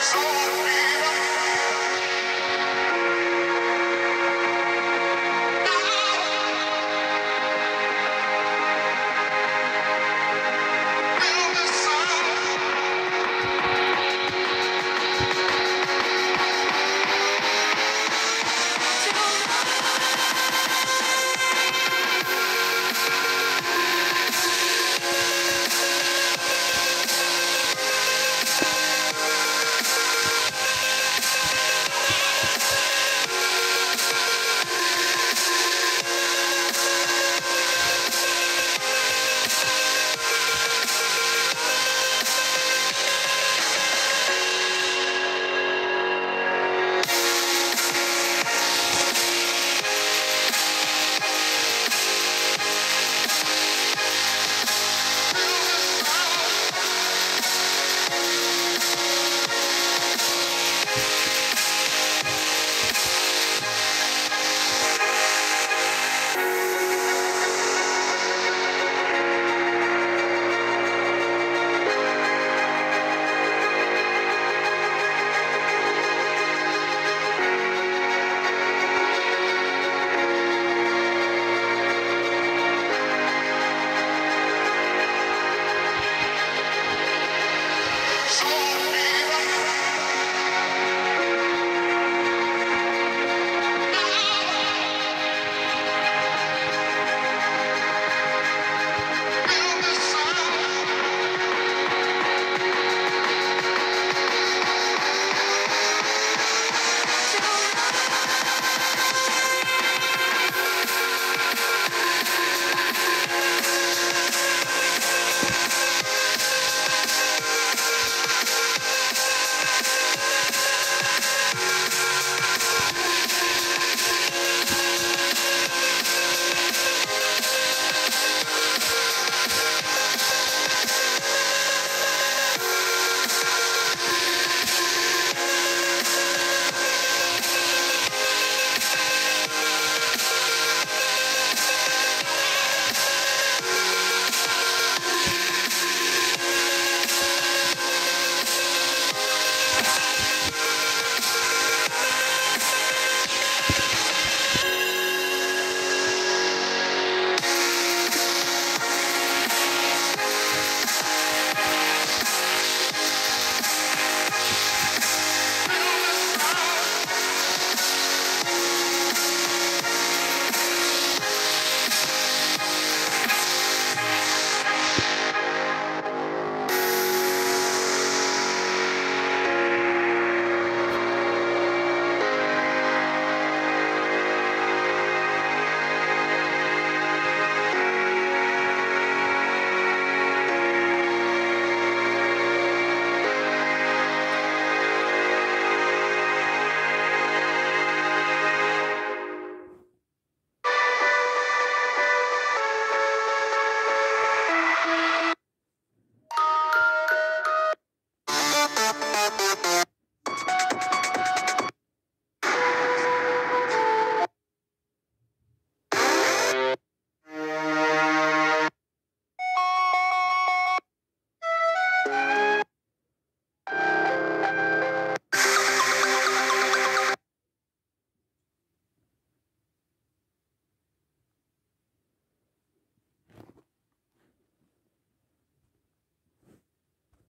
Soul.